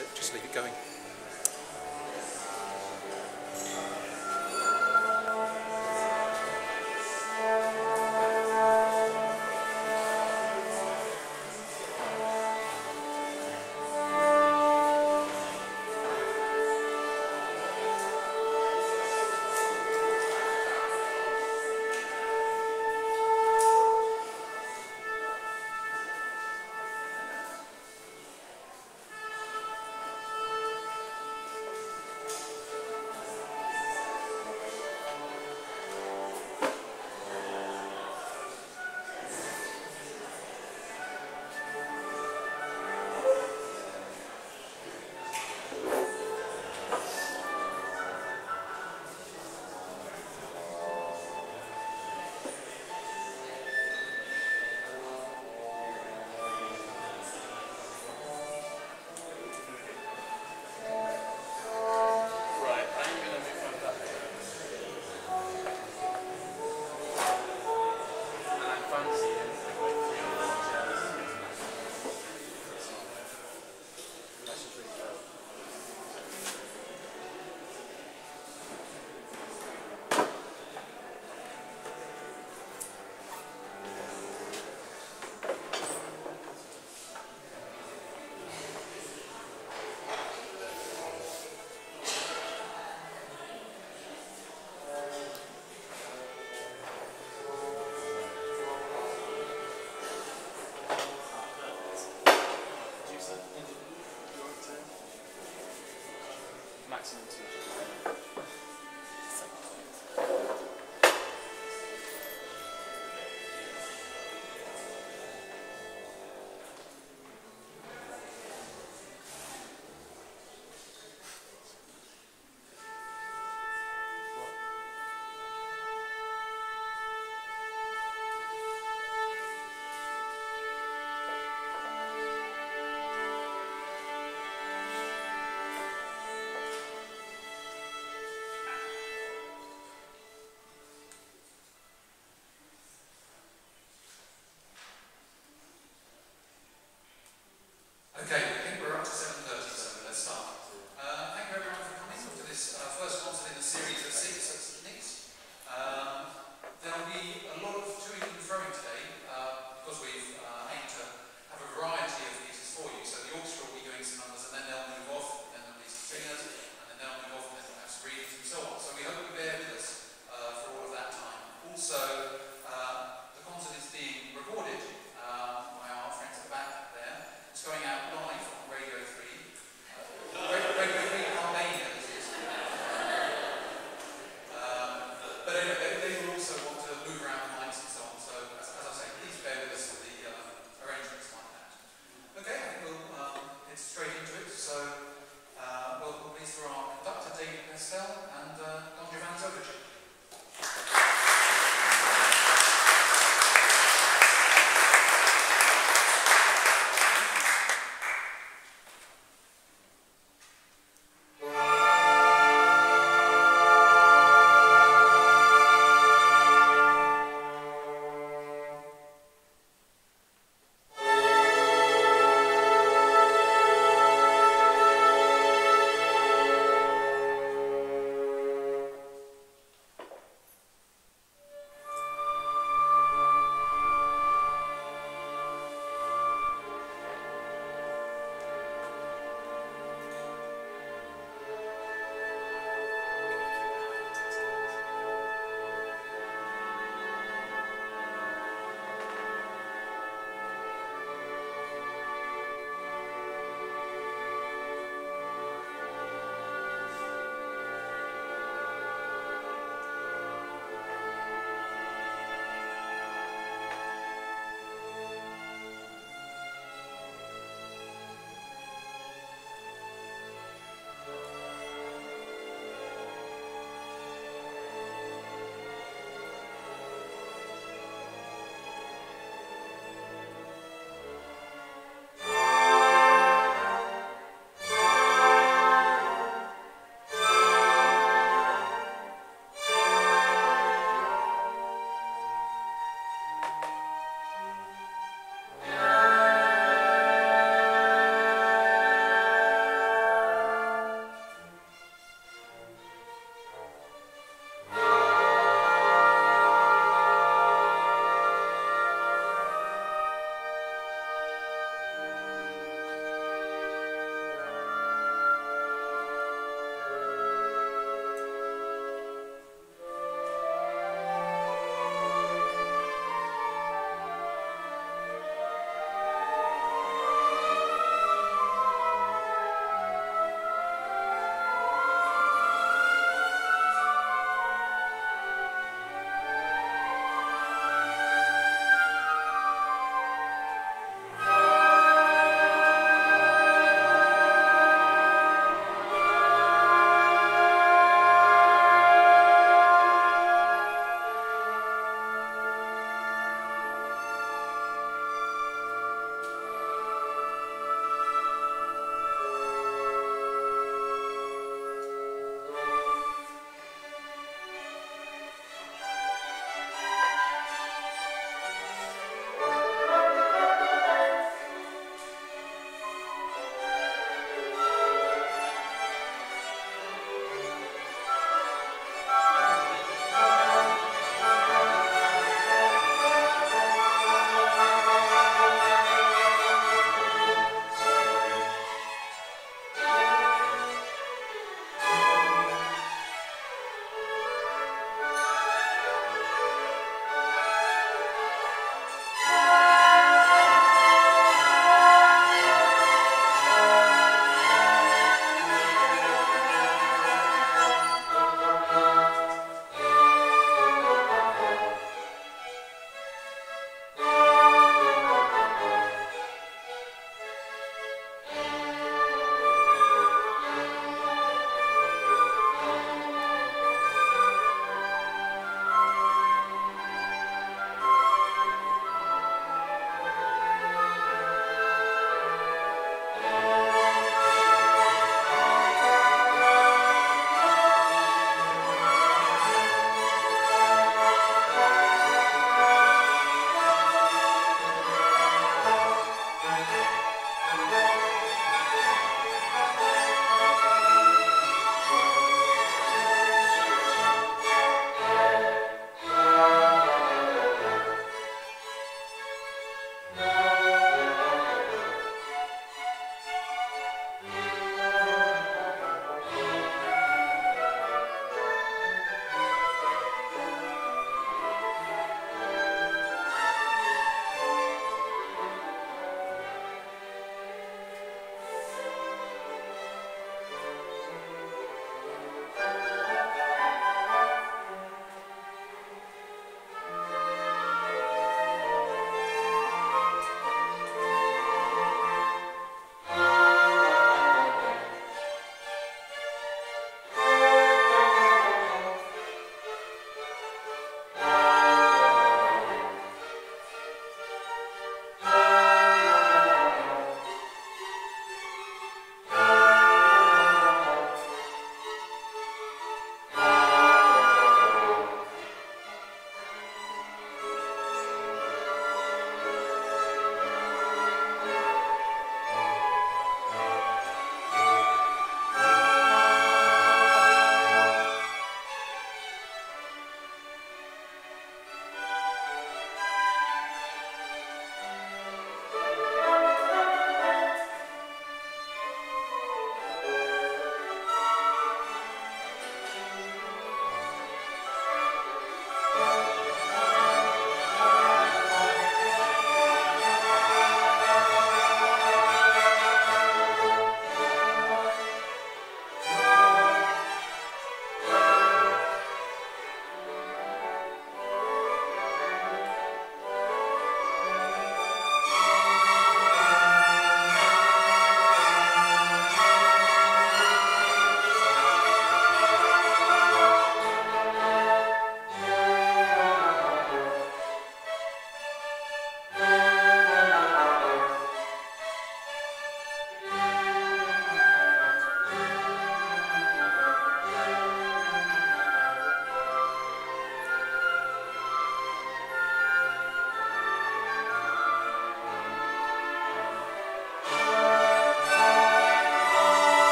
it, just leave it going.